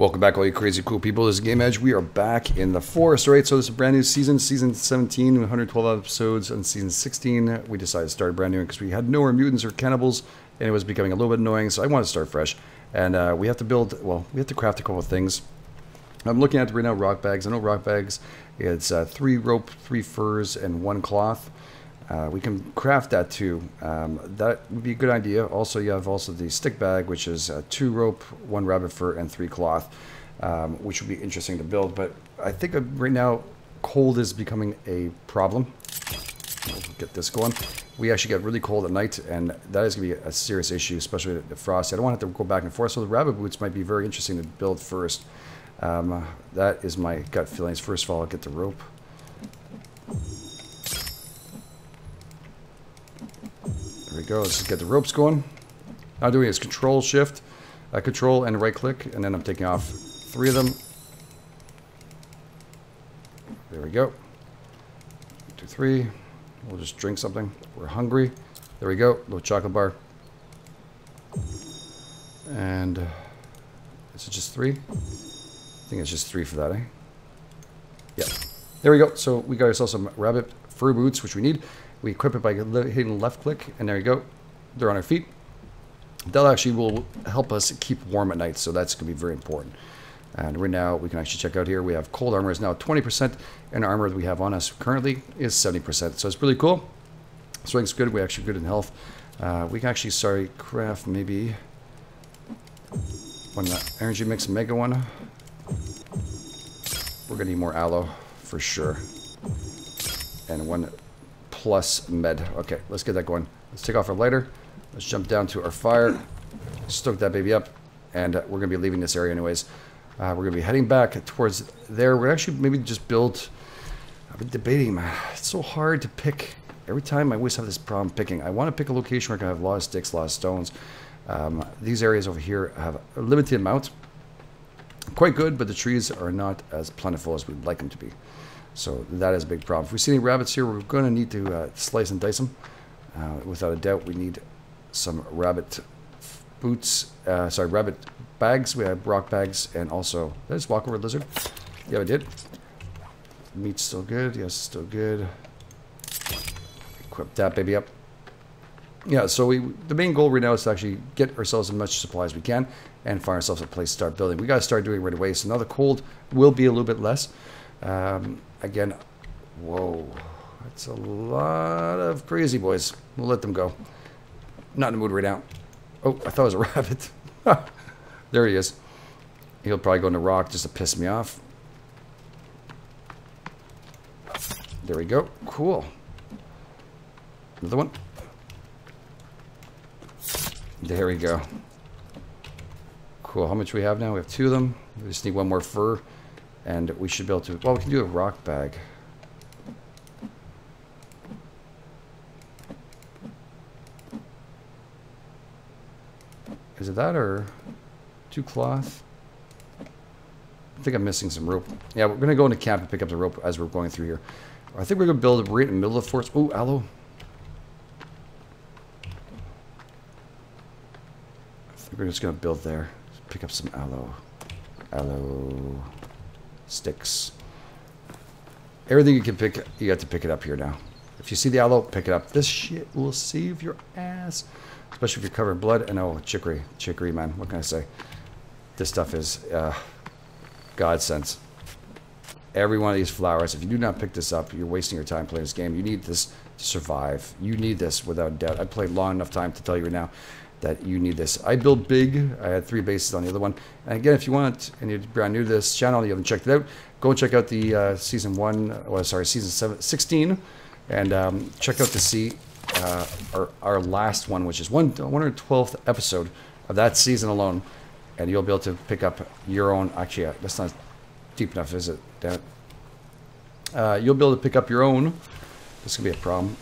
Welcome back, all you crazy cool people. This is GameEdged. We are back in the forest, right? So this is a brand new season, season 17, 112 episodes. And season 16, we decided to start brand new because we had no more mutants or cannibals, and it was becoming a little bit annoying. So I wanted to start fresh, and uh, we have to build. Well, we have to craft a couple of things. I'm looking at right now rock bags. I know rock bags. It's uh, three rope, three furs, and one cloth. Uh, we can craft that too. Um, that would be a good idea. Also, you have also the stick bag, which is uh, two rope, one rabbit fur, and three cloth, um, which would be interesting to build. But I think right now, cold is becoming a problem. We'll get this going. We actually get really cold at night, and that is going to be a serious issue, especially the frost. I don't want to have to go back and forth, so the rabbit boots might be very interesting to build first. Um, that is my gut feelings. First of all, I'll get the rope. Go. Let's get the ropes going. Now doing is control shift, uh, control and right click, and then I'm taking off three of them. There we go. Two, three. We'll just drink something. We're hungry. There we go. Little chocolate bar. And uh, is it just three? I think it's just three for that, eh? Yeah. There we go. So we got ourselves some rabbit fur boots, which we need. We equip it by hitting left click, and there you go. They're on our feet. That actually will help us keep warm at night, so that's going to be very important. And right now, we can actually check out here. We have cold armor is now 20%, and armor that we have on us currently is 70%. So it's really cool. Strength's good. We're actually good in health. Uh, we can actually, sorry, craft maybe one energy mix mega one. We're going to need more aloe for sure. And one plus med. Okay, let's get that going. Let's take off our lighter. Let's jump down to our fire. Stoke that baby up. And uh, we're going to be leaving this area anyways. Uh, we're going to be heading back towards there. We're actually maybe just build... I've been debating, man. It's so hard to pick. Every time I always have this problem picking. I want to pick a location where I can have a lot of sticks, a lot of stones. Um, these areas over here have a limited amount. Quite good, but the trees are not as plentiful as we'd like them to be. So that is a big problem. If we see any rabbits here, we're going to need to uh, slice and dice them. Uh, without a doubt, we need some rabbit boots, uh, sorry, rabbit bags. We have rock bags and also, did I just walk over lizard? Yeah, I did. Meat's still good. Yes, still good. Equip that baby up. Yeah, so we the main goal right now is to actually get ourselves as much supply as we can and find ourselves a place to start building. We got to start doing right away. So now the cold will be a little bit less. Um, again, whoa, that's a lot of crazy boys. We'll let them go. Not in the mood right now. Oh, I thought it was a rabbit. there he is. He'll probably go into rock just to piss me off. There we go. Cool. Another one. There we go. Cool. How much we have now? We have two of them. We just need one more fur. And we should be able to... Well, we can do a rock bag. Is it that or two cloth? I think I'm missing some rope. Yeah, we're going to go into camp and pick up the rope as we're going through here. I think we're going to build right in the middle of the forest. Oh, aloe. I think we're just going to build there. Pick up some aloe. Aloe sticks. Everything you can pick, you got to pick it up here now. If you see the aloe, pick it up. This shit will save your ass. Especially if you're covered in blood. And oh, chicory. Chicory, man. What can I say? This stuff is uh, godsend. Every one of these flowers, if you do not pick this up, you're wasting your time playing this game. You need this to survive. You need this without doubt. I played long enough time to tell you right now that you need this. I build big. I had three bases on the other one. And again, if you want, and you're brand new to this channel, you haven't checked it out, go and check out the uh, season one, well, sorry, season seven, 16, and um, check out to see uh, our, our last one, which is one 112th episode of that season alone. And you'll be able to pick up your own, actually, uh, that's not deep enough, is it? Damn it. Uh, you'll be able to pick up your own. This could be a problem.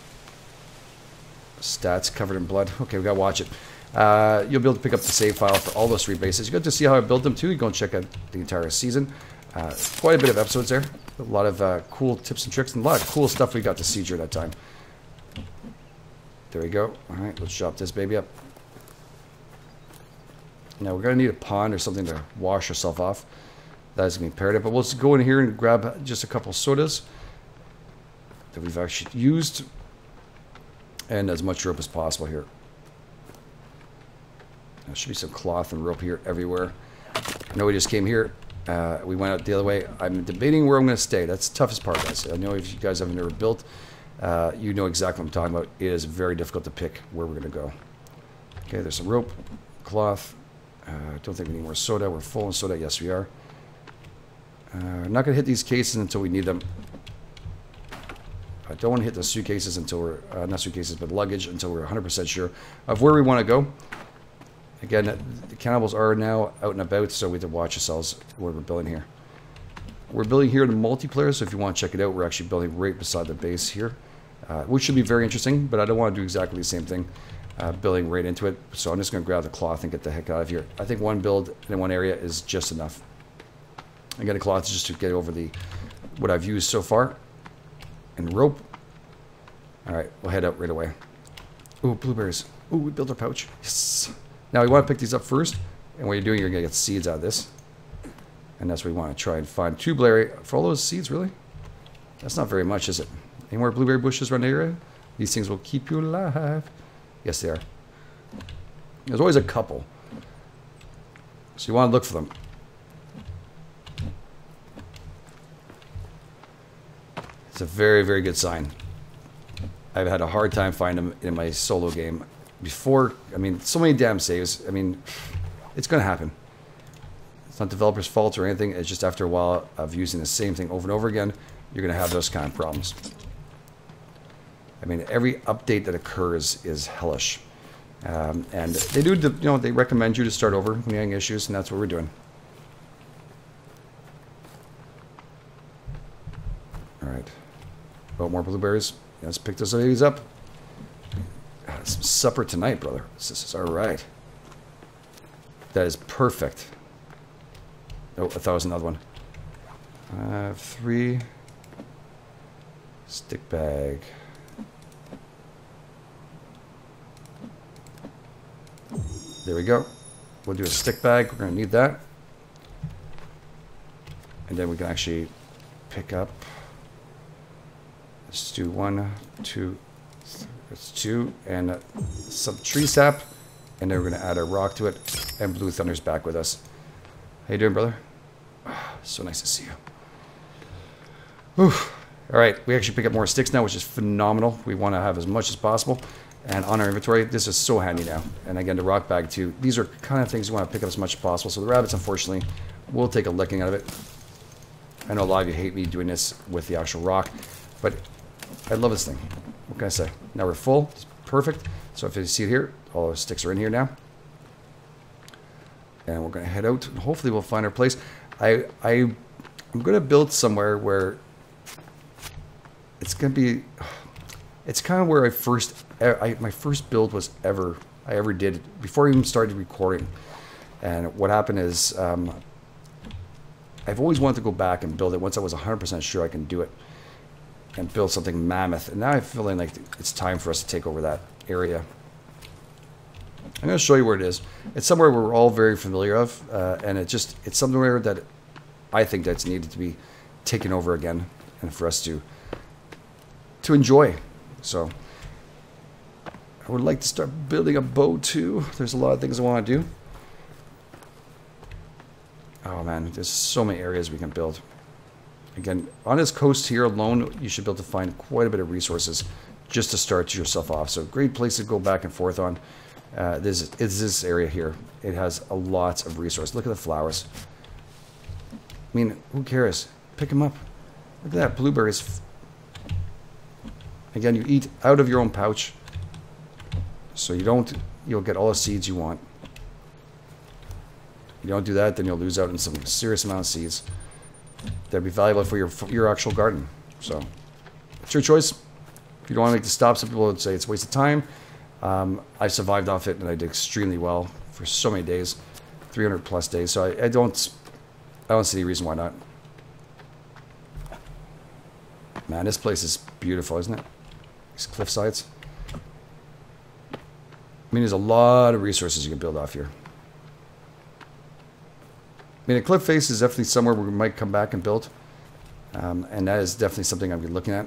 Stats covered in blood. Okay, we gotta watch it. Uh, you'll be able to pick up the save file for all those three bases. You get to see how I built them too. You go and check out the entire season. Uh, quite a bit of episodes there. A lot of uh, cool tips and tricks and a lot of cool stuff we got to see during that time. There we go. All right, let's chop this baby up. Now we're going to need a pond or something to wash ourselves off. That is going to be imperative. But just go in here and grab just a couple sodas that we've actually used. And as much rope as possible here. There should be some cloth and rope here everywhere. I know we just came here. Uh, we went out the other way. I'm debating where I'm going to stay. That's the toughest part, guys. I know if you guys have never built, uh, you know exactly what I'm talking about. It is very difficult to pick where we're going to go. Okay, there's some rope, cloth. I uh, don't think we need more soda. We're full of soda. Yes, we are. Uh, I'm not going to hit these cases until we need them. I don't want to hit the suitcases until we're, uh, not suitcases, but luggage until we're 100% sure of where we want to go. Again, the cannibals are now out and about, so we have to watch ourselves what we're building here. We're building here in multiplayer, so if you want to check it out, we're actually building right beside the base here, uh, which should be very interesting, but I don't want to do exactly the same thing, uh, building right into it. So I'm just going to grab the cloth and get the heck out of here. I think one build in one area is just enough. I Again, the cloth just to get over the what I've used so far. And rope. All right, we'll head out right away. Ooh, blueberries. Ooh, we built our pouch. Yes. Now we want to pick these up first, and what you're doing, you're going to get seeds out of this. And that's what we want to try and find. Two blueberry, for all those seeds, really? That's not very much, is it? Any more blueberry bushes around the area? These things will keep you alive. Yes, they are. There's always a couple. So you want to look for them. It's a very, very good sign. I've had a hard time finding them in my solo game before, I mean, so many damn saves. I mean, it's going to happen. It's not developers' fault or anything. It's just after a while of using the same thing over and over again, you're going to have those kind of problems. I mean, every update that occurs is hellish. Um, and they do, you know, they recommend you to start over when you're having issues, and that's what we're doing. All right. About more blueberries. Let's pick those babies up some supper tonight, brother. This is all right. That is perfect. Oh, I thought it was another one. Uh, three. Stick bag. There we go. We'll do a stick bag. We're going to need that. And then we can actually pick up. Let's do one, two, that's two, and some tree sap, and then we're gonna add a rock to it, and Blue Thunder's back with us. How you doing, brother? so nice to see you. All right, we actually pick up more sticks now, which is phenomenal. We want to have as much as possible. And on our inventory, this is so handy now. And again, the rock bag too. These are kind of things you want to pick up as much as possible. So the rabbits, unfortunately, will take a licking out of it. I know a lot of you hate me doing this with the actual rock, but I love this thing. What can I say? Now we're full. It's perfect. So if you see here, all the sticks are in here now. And we're to head out. And hopefully we'll find our place. I, I, I'm to build somewhere where it's to be... It's kind of where I first... I, my first build was ever... I ever did before I even started recording. And what happened is... Um, I've always wanted to go back and build it once I was 100% sure I can do it and build something mammoth. And now I'm feeling like it's time for us to take over that area. I'm going to show you where it is. It's somewhere we're all very familiar of, uh, and it just it's somewhere that I think that's needed to be taken over again, and for us to to enjoy. So I would like to start building a boat too. There's a lot of things I want to do. Oh man, there's so many areas we can build. Again, on this coast here alone, you should be able to find quite a bit of resources just to start yourself off. So great place to go back and forth on. Uh, this is this area here. It has a lot of resources. Look at the flowers. I mean, who cares? Pick them up. Look at that, blueberries. Again, you eat out of your own pouch. So you don't, you'll get all the seeds you want. You don't do that, then you'll lose out on some serious amount of seeds that'd be valuable for your your actual garden. So it's your choice. If you don't want to make the stop, some people would say it's a waste of time. Um, I survived off it and I did extremely well for so many days, 300 plus days. So I, I don't, I don't see any reason why not. Man, this place is beautiful, isn't it? These cliff sides. I mean, there's a lot of resources you can build off here. Mean, a cliff face is definitely somewhere we might come back and build. Um, and that is definitely something I'll be looking at.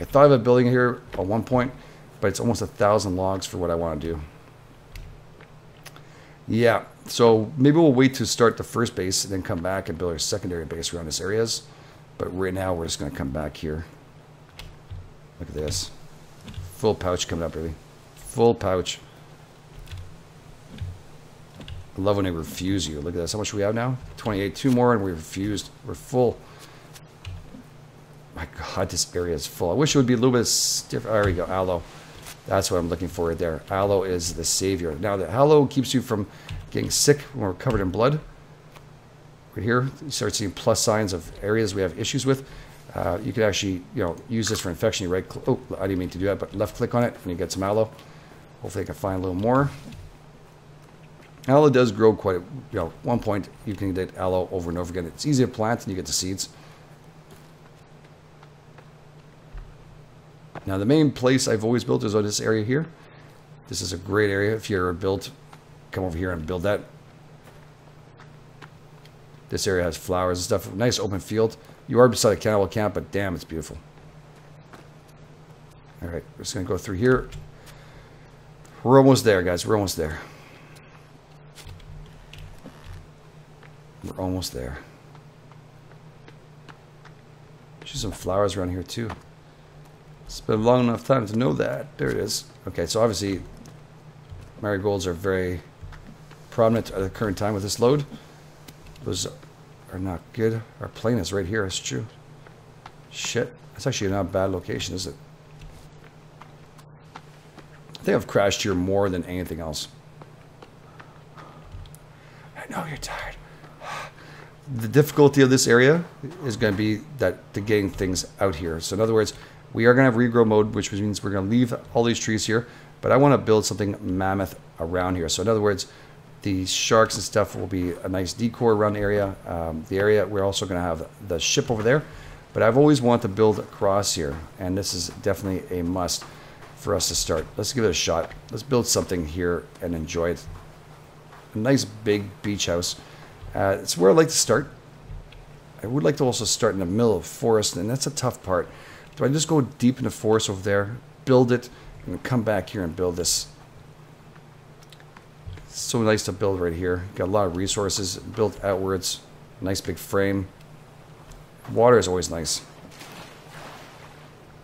I thought of a building here at one point, but it's almost a thousand logs for what I want to do. Yeah, so maybe we'll wait to start the first base and then come back and build our secondary base around this areas. But right now we're just going to come back here. Look at this. Full pouch coming up, really. Full pouch. I love when they refuse you. Look at this. How much we have now? 28. Two more and we refused. We're full. My God, this area is full. I wish it would be a little bit. Oh, there we go. Aloe. That's what I'm looking for right there. Aloe is the savior. Now, the aloe keeps you from getting sick when we're covered in blood. Right here, you start seeing plus signs of areas we have issues with. Uh, you can actually, you know, use this for infection. You right, oh, I didn't mean to do that, but left click on it and you get some aloe. Hopefully I can find a little more. Aloe does grow quite, you know, one point you can get aloe over and over again. It's easy to plant and you get the seeds. Now the main place I've always built is on this area here. This is a great area. If you're built, come over here and build that. This area has flowers and stuff. Nice open field. You are beside a cannibal camp, but damn, it's beautiful. All right, we're just going to go through here. We're almost there, guys. We're almost there. We're almost there. There's some flowers around here, too. It's been a long enough time to know that. There it is. Okay, so obviously marigolds are very prominent at the current time with this load. Those are not good. Our plane is right here, it's true. Shit. That's actually not a bad location, is it? I think I've crashed here more than anything else. I know you're tired. The difficulty of this area is going to be that the getting things out here. So in other words, we are going to have regrow mode, which means we're going to leave all these trees here. But I want to build something mammoth around here. So in other words, the sharks and stuff will be a nice decor around the area. Um, the area, we're also going to have the ship over there. But I've always wanted to build across here. And this is definitely a must for us to start. Let's give it a shot. Let's build something here and enjoy it. A nice big beach house. Uh, it's where I like to start. I would like to also start in the middle of forest, and that's a tough part. Do I just go deep in the forest over there, build it, and come back here and build this? It's so nice to build right here. Got a lot of resources built outwards. Nice big frame. Water is always nice.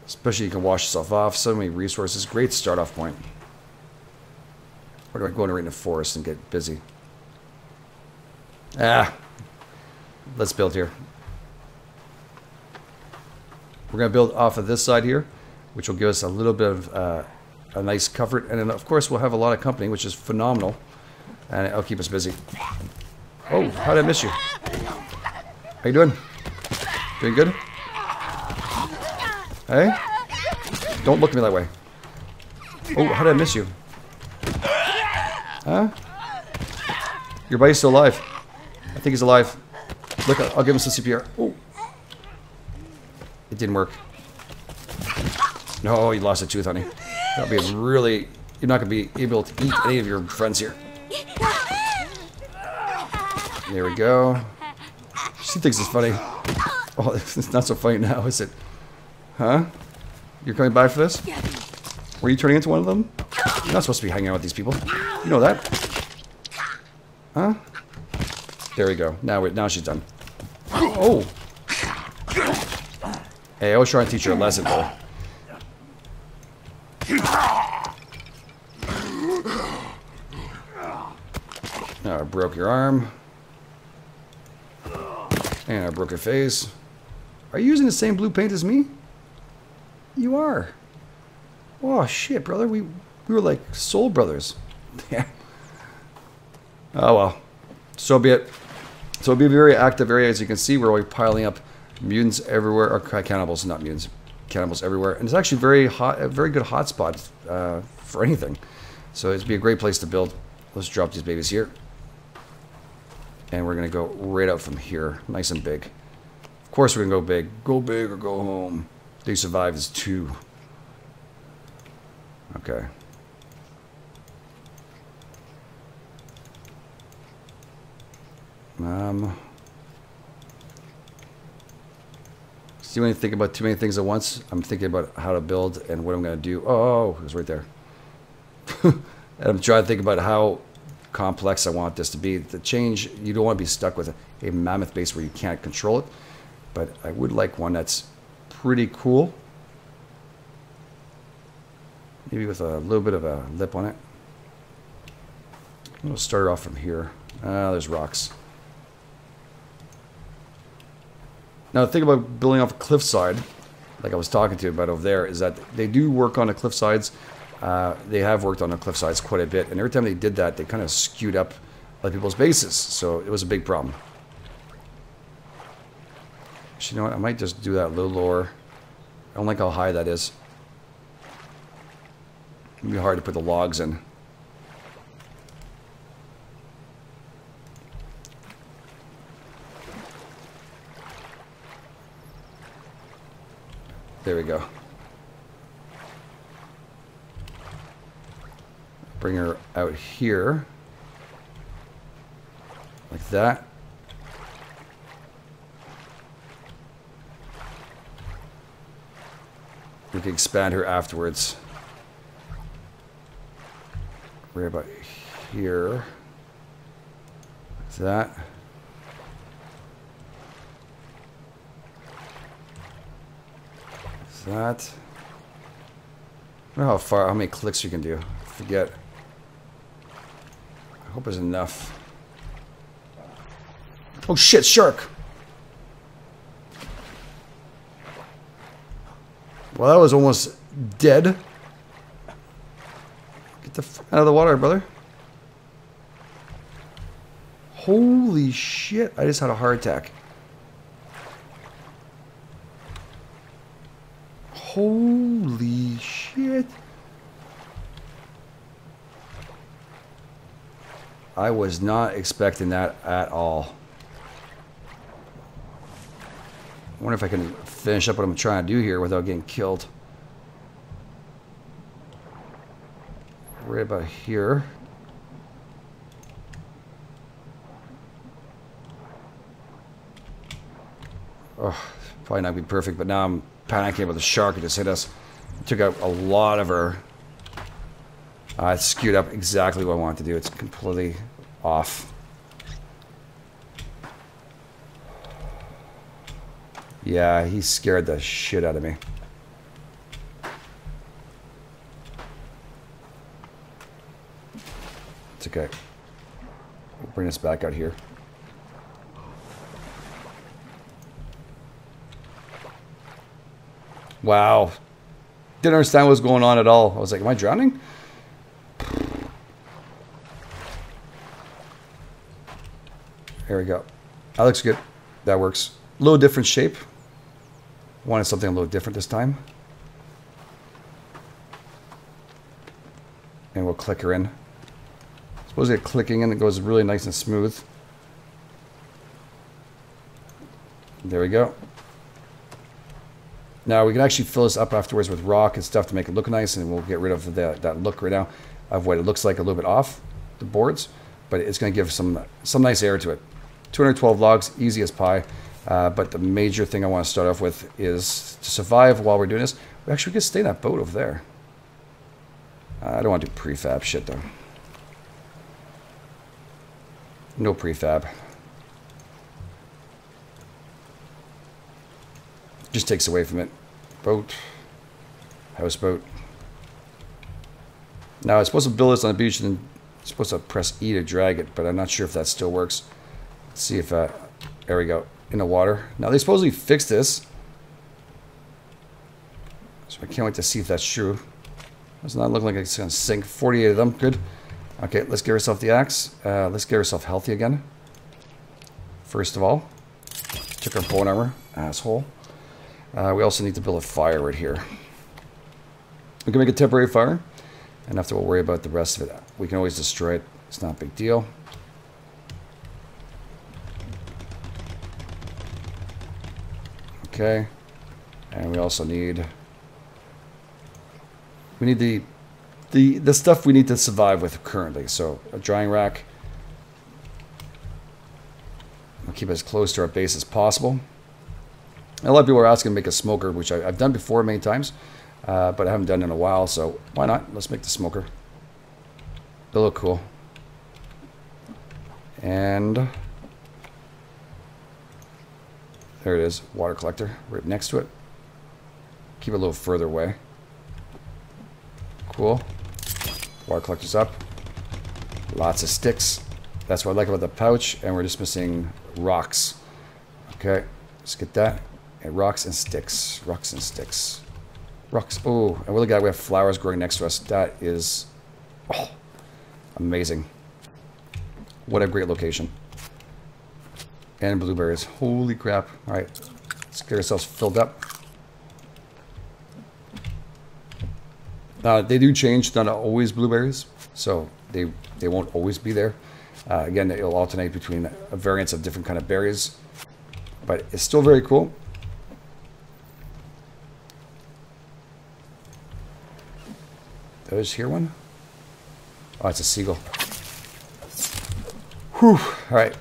Especially you can wash yourself off. So many resources. Great start off point. Or do I go in right in the forest and get busy? Ah. Let's build here. We're going to build off of this side here, which will give us a little bit of uh, a nice comfort. And then, of course, we'll have a lot of company, which is phenomenal. And it'll keep us busy. Oh, how did I miss you? How you doing? Doing good? Hey? Don't look at me that way. Oh, how did I miss you? Huh? Your buddy's still alive. Think he's alive. Look, I'll give him some CPR. Oh. It didn't work. No, you lost a tooth, honey. That'll be really... You're not going to be able to eat any of your friends here. There we go. She thinks it's funny. Oh, it's not so funny now, is it? Huh? You're coming by for this? Were you turning into one of them? You're not supposed to be hanging out with these people. You know that. Huh? There we go. Now, now she's done. Oh! Hey, I was trying to teach her a lesson, though. Now I broke your arm. And I broke your face. Are you using the same blue paint as me? You are. Oh, shit, brother. We, we were like soul brothers. Yeah. oh, well. So be it. So it'll be a very active area. As you can see, we're always piling up mutants everywhere, or cannibals, not mutants, cannibals everywhere. And it's actually very hot, a very good hotspot uh, for anything. So it'd be a great place to build. Let's drop these babies here. And we're going to go right out from here, nice and big. Of course we're going to go big. Go big or go home. They survive is two. Okay. Um, see when you think about too many things at once, I'm thinking about how to build and what I'm going to do. Oh, it was right there. and I'm trying to think about how complex I want this to be. The change, you don't want to be stuck with a, a mammoth base where you can't control it. But I would like one that's pretty cool. Maybe with a little bit of a lip on it. We'll start off from here. Ah, there's rocks. Now, the thing about building off a cliffside, like I was talking to you about over there, is that they do work on the cliff sides. Uh, they have worked on the cliff sides quite a bit, and every time they did that, they kind of skewed up other people's bases, so it was a big problem. Actually, you know what? I might just do that a little lower. I don't like how high that is. It'd be hard to put the logs in. There we go. Bring her out here. Like that. We can expand her afterwards. Right about here. Like that. That. I how far, how many clicks you can do. I forget. I hope there's enough. Oh shit, shark! Well, that was almost dead. Get the f out of the water, brother. Holy shit, I just had a heart attack. Holy shit. I was not expecting that at all. I wonder if I can finish up what I'm trying to do here without getting killed. Right about here. Oh, probably not be perfect, but now I'm panicking about the shark that just hit us. Took out a lot of her. Uh, it skewed up exactly what I wanted to do. It's completely off. Yeah, he scared the shit out of me. It's okay. We'll bring this back out here. Wow. Didn't understand what was going on at all. I was like, am I drowning? There we go. That looks good. That works. A little different shape. Wanted something a little different this time. And we'll click her in. Suppose it clicking in, it goes really nice and smooth. There we go. Now we can actually fill this up afterwards with rock and stuff to make it look nice and we'll get rid of that, that look right now of what it looks like a little bit off the boards, but it's going to give some, some nice air to it. 212 logs, easy as pie. Uh, but the major thing I want to start off with is to survive while we're doing this. We actually can stay in that boat over there. Uh, I don't want to do prefab shit though. No prefab. Just takes away from it. Boat. Houseboat. Now, I'm supposed to build this on the beach and I'm supposed to press E to drag it, but I'm not sure if that still works. Let's see if, uh, there we go, in the water. Now, they supposedly fixed this. So I can't wait to see if that's true. Does not look like it's going to sink. 48 of them, good. Okay, let's get ourselves the axe. Uh, let's get ourselves healthy again. First of all, took our bone armor, asshole. Uh, we also need to build a fire right here. We can make a temporary fire, and after we'll worry about the rest of it. We can always destroy it. It's not a big deal. Okay. And we also need... We need the, the, the stuff we need to survive with currently. So, a drying rack. We keep it as close to our base as possible. A lot of people are asking to make a smoker, which I, have done before many times, uh, but I haven't done in a while, so why not? Let's make the smoker. It'll look cool. And there it is, water collector, right next to it. Keep it a little further away. Cool. Water collector's up. Lots of sticks. That's what I like about the pouch, and we're just missing rocks. Okay, let's get that. And rocks and sticks. Rocks and sticks. Rocks. Oh, and we look at we have flowers growing next to us. That is oh, amazing. What a great location. And blueberries. Holy crap. All right, let's get ourselves filled up. Uh, they do change, They're not always blueberries, so they they won't always be there. Uh, again, it'll alternate between a variance of different kind of berries, but it's still very cool. Those here one? Oh, it's a seagull. Whew. All right.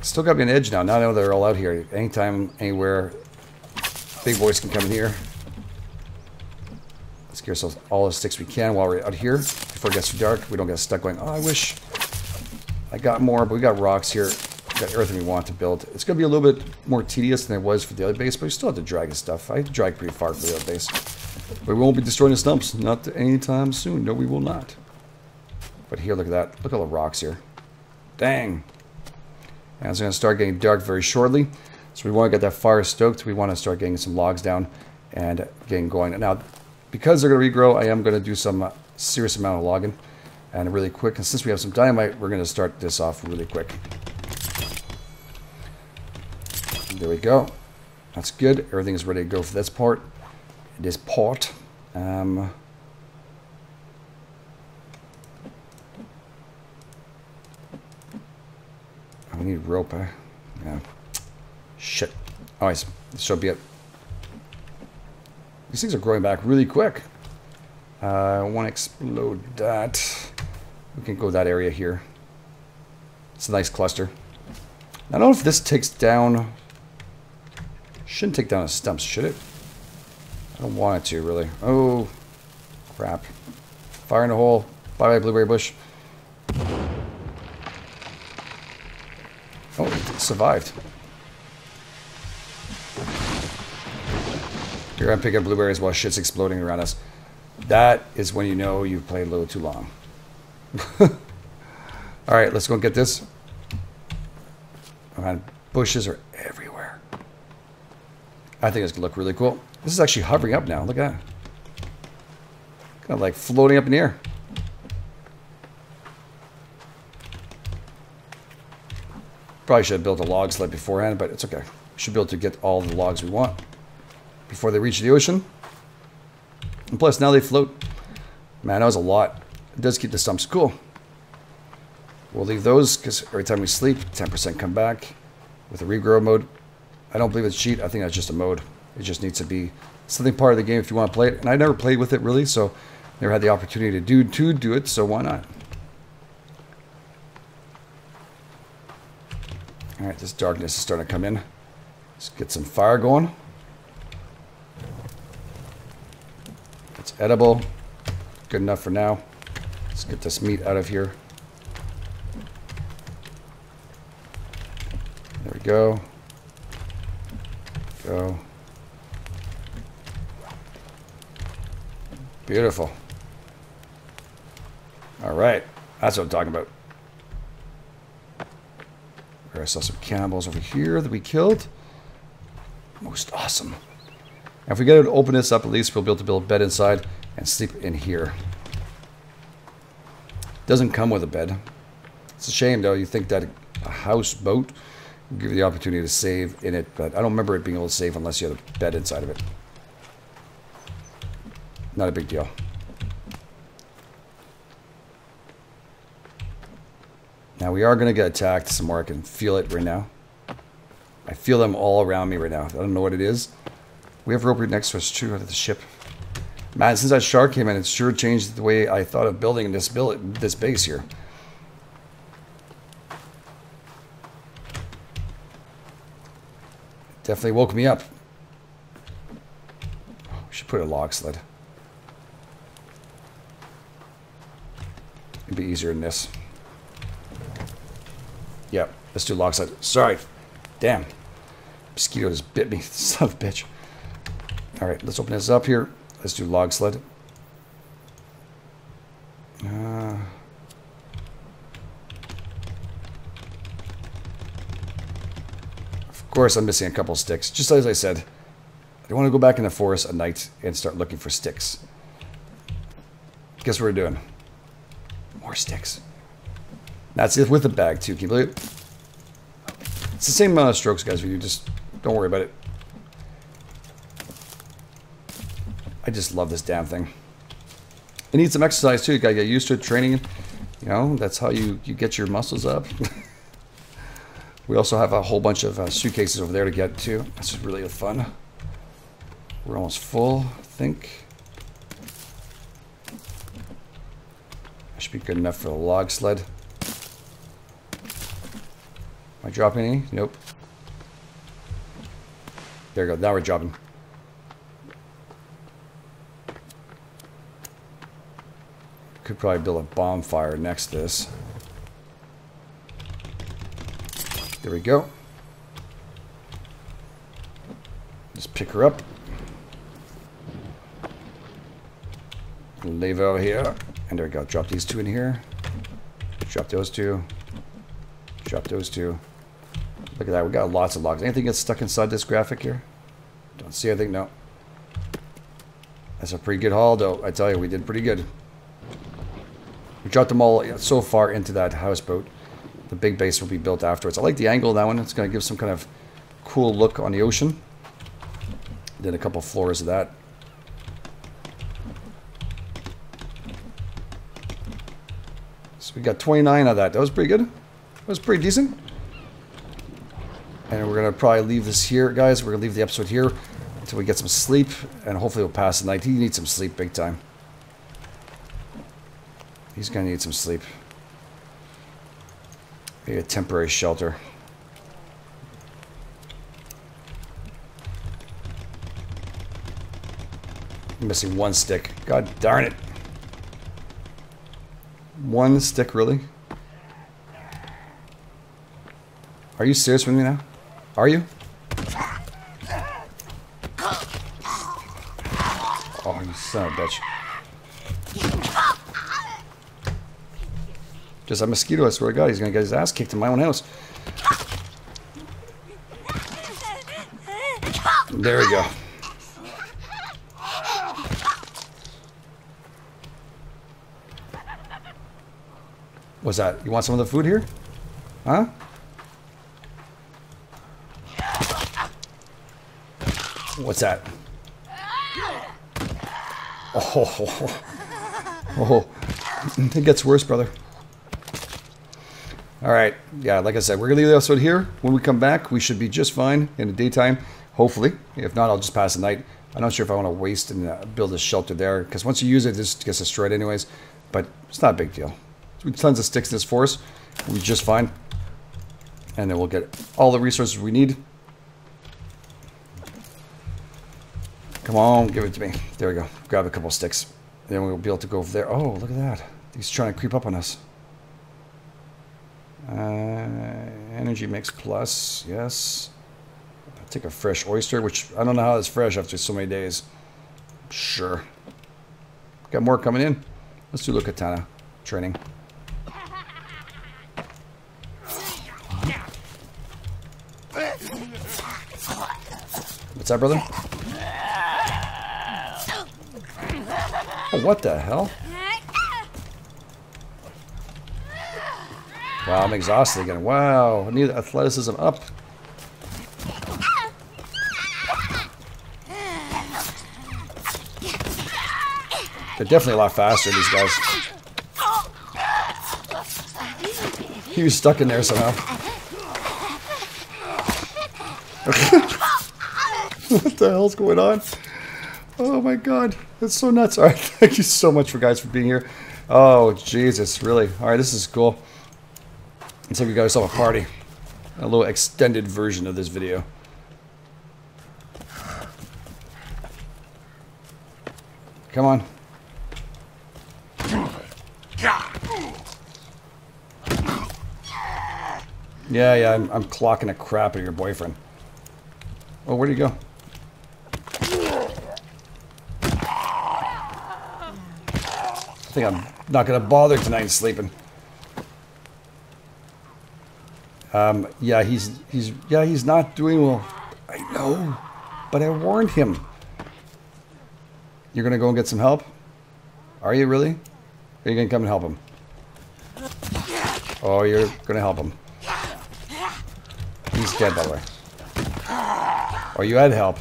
Still got me an edge now. Now I know they're all out here. Anytime, anywhere, big boys can come in here. Let's get ourselves all the sticks we can while we're out here before it gets too dark. We don't get stuck going, oh, I wish I got more, but we got rocks here. We got everything we want to build. It's going to be a little bit more tedious than it was for the other base, but we still have to drag his stuff. I drag pretty far for the other base. But we won't be destroying the stumps. Not anytime soon. No, we will not. But here, look at that. Look at all the rocks here. Dang. And it's going to start getting dark very shortly. So we want to get that fire stoked. We want to start getting some logs down and getting going. Now, because they're going to regrow, I am going to do some uh, serious amount of logging and really quick. And since we have some dynamite, we're going to start this off really quick. There we go. That's good. Everything is ready to go for this part. This part. Um, We need rope, eh? Yeah. Shit. Alright, should be it. These things are growing back really quick. Uh, I want to explode that. We can go that area here. It's a nice cluster. I don't know if this takes down... Shouldn't take down the stumps, should it? I don't want it to, really. Oh, crap. Fire in the hole. Bye-bye, blueberry bush. Oh, it survived. Here I'm picking up blueberries while shit's exploding around us. That is when you know you've played a little too long. Alright, let's go and get this. Oh, bushes are everywhere. I think it's to look really cool. This is actually hovering up now. Look at that. Kind of like floating up in the air. Probably should have built a log sled beforehand, but it's okay. Should be able to get all the logs we want before they reach the ocean. And plus, now they float. Man, that was a lot. It does keep the stumps cool. We'll leave those because every time we sleep, 10% come back with the regrow mode. I don't believe it's cheat. I think that's just a mode. It just needs to be something part of the game if you want to play it. And I never played with it really, so never had the opportunity to do to do it. So why not? All right, this darkness is starting to come in. Let's get some fire going. It's edible. Good enough for now. Let's get this meat out of here. There we go. Go. Beautiful. All right. That's what I'm talking about. I saw some cannibals over here that we killed. Most awesome. If we get to open this up, at least we'll be able to build a bed inside and sleep in here. Doesn't come with a bed. It's a shame, though. You think that a house boat would give you the opportunity to save in it, but I don't remember it being able to save unless you had a bed inside of it. Not a big deal. Now we are going to get attacked some more. I can feel it right now. I feel them all around me right now. I don't know what it is. We have rope next to us too, out of the ship. Man, since that shark came in, it sure changed the way I thought of building this this base here. Definitely woke me up. Oh, we should put a log sled. It'd be easier than this. Yep, let's do log sled. Sorry. Damn. Mosquito just bit me. Son of a bitch. Alright, let's open this up here. Let's do log sled. Uh, of course, I'm missing a couple sticks. Just as I said, I want to go back in the forest at night and start looking for sticks. Guess what we're doing? More sticks. That's it with the bag, too. Can you believe it? It's the same amount of strokes, guys, for you. Just don't worry about it. I just love this damn thing. It needs some exercise too. You gotta get used to it, training. You know, that's how you, you get your muscles up. we also have a whole bunch of uh, suitcases over there to get to. This is really fun. We're almost full, I think. Be good enough for the log sled. Am I dropping any? Nope. There we go. Now we're dropping. Could probably build a bonfire next to this. There we go. Just pick her up. Leave over here. And there we go. Drop these two in here. Drop those two. Drop those two. Look at that. We got lots of logs. Anything gets stuck inside this graphic here? Don't see anything. No. That's a pretty good haul, though. I tell you, we did pretty good. We dropped them all so far into that houseboat. The big base will be built afterwards. I like the angle of that one. It's going to give some kind of cool look on the ocean. Did a couple floors of that. We got 29 of that. That was pretty good. That was pretty decent. And we're going to probably leave this here, guys. We're going to leave the episode here until we get some sleep. And hopefully we'll pass the night. He needs some sleep big time. He's going to need some sleep. Maybe a temporary shelter. Missing one stick. God darn it. One stick, really? Are you serious with me now? Are you? Oh, you son of a bitch. Just a mosquito, I swear to God, he's gonna get his ass kicked in my own house. There we go. What's that? You want some of the food here? Huh? What's that? Oh, oh, it gets worse, brother. All right, yeah, like I said, we're gonna leave the episode here. When we come back, we should be just fine in the daytime, hopefully. If not, I'll just pass the night. I'm not sure if I want to waste and uh, build a shelter there, because once you use it, it just gets destroyed anyways. But it's not a big deal. Tons of sticks in this forest. Be just fine. And then we'll get all the resources we need. Come on, give it to me. There we go. Grab a couple sticks. Then we'll be able to go over there. Oh, look at that. He's trying to creep up on us. Uh, energy mix plus, yes. I'll take a fresh oyster, which I don't know how it's fresh after so many days. Sure. Got more coming in. Let's do katana training. Brother? Oh, what the hell? Wow, I'm exhausted again. Wow, I need athleticism up. They're definitely a lot faster, these guys. He was stuck in there somehow. what the hell's going on? Oh my god, that's so nuts. All right, thank you so much for guys for being here. Oh Jesus, really? All right, this is cool. Looks like we got ourselves a party. A little extended version of this video. Come on. Yeah, yeah, I'm, I'm clocking a crap out of your boyfriend. Oh, where'd he go? I think I'm not going to bother tonight sleeping. Um, yeah, he's he's yeah he's not doing well. I know, but I warned him. You're gonna go and get some help? Are you really? Are you gonna come and help him? Oh, you're gonna help him. He's dead, by the way. Oh, you had help.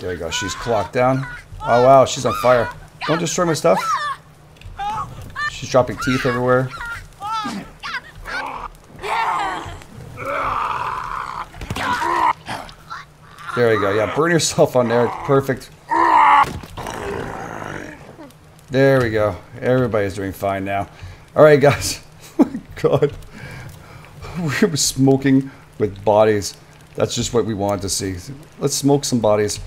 There you go. She's clocked down. Oh, wow. She's on fire. Don't destroy my stuff. She's dropping teeth everywhere. There you go. Yeah, burn yourself on there. Perfect. There we go. Everybody's doing fine now. All right, guys. oh God. We were smoking with bodies. That's just what we wanted to see. Let's smoke some bodies.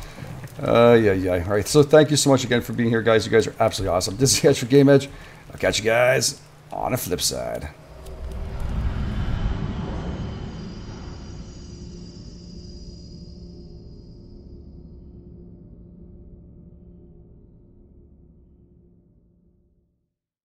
Uh, yeah, yeah. All right. So thank you so much again for being here, guys. You guys are absolutely awesome. This is Catch for GameEdged. I'll catch you guys on the flip side.